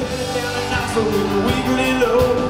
Turn it down an octave, we really low.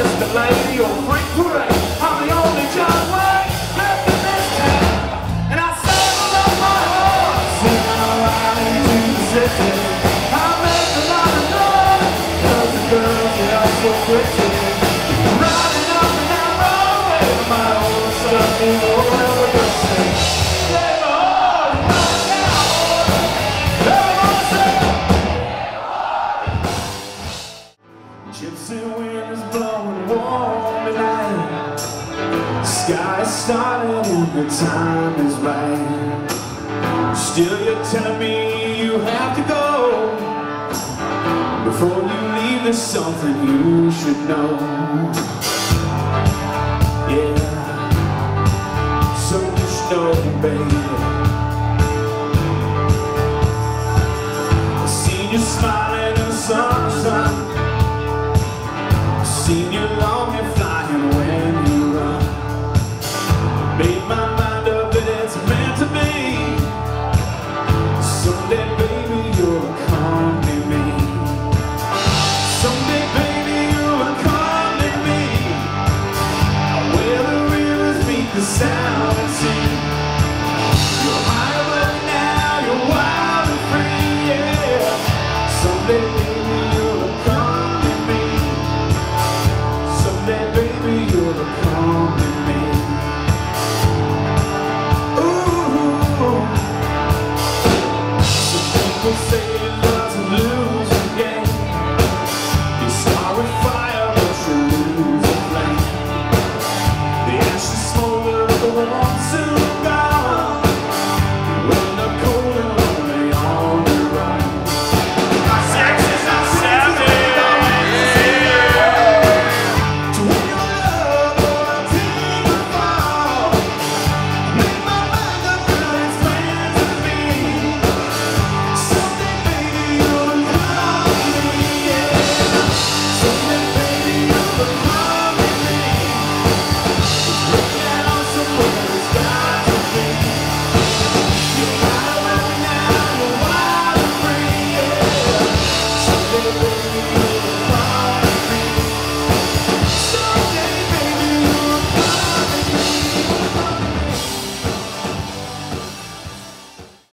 ask the lady or bring to. sky is started and the time is right. Still you're telling me you have to go. Before you leave there's something you should know. Yeah. So you should know, baby. I've seen you smiling in the sun So let me você.